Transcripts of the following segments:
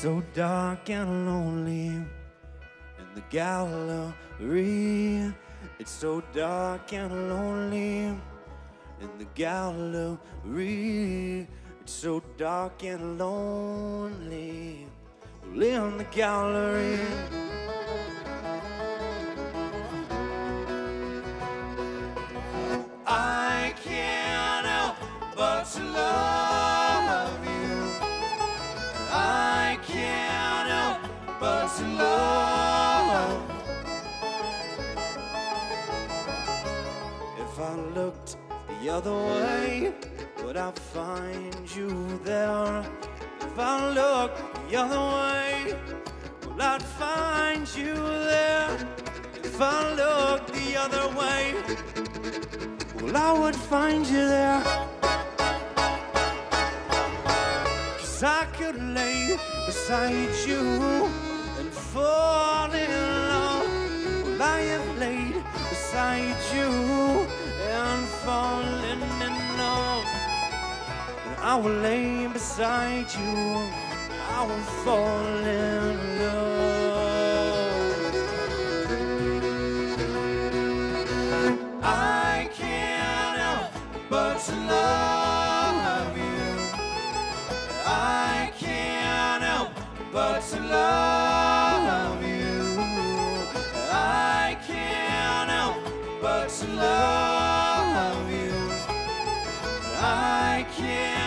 so dark and lonely in the gallery. It's so dark and lonely in the gallery. It's so dark and lonely in the gallery. The other way, would I find you there? If I look the other way, will I find you there? If I look the other way, well, I would find you there. Cause I could lay beside you I will lay beside you. I will fall in love. I can't help but to love you. I can't help but to love you. I can't help but to love you. I can't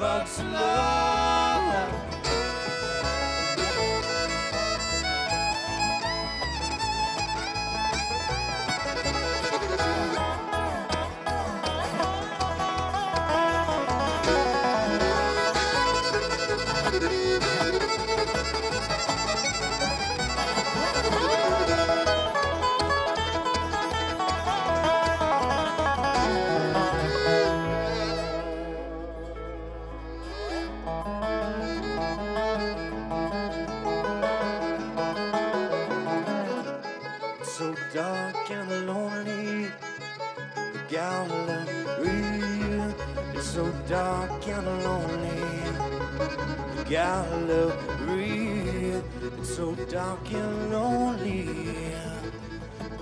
to love. Dark and lonely. The gallery, it's so dark and lonely. The gallery, it's so dark and lonely.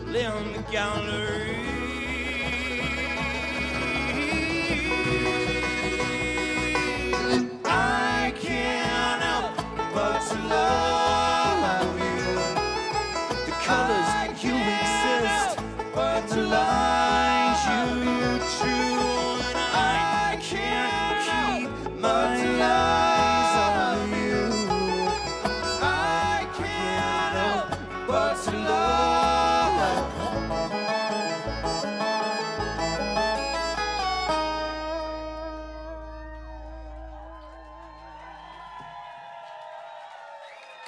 In the gallery.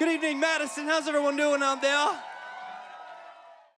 Good evening, Madison. How's everyone doing out there?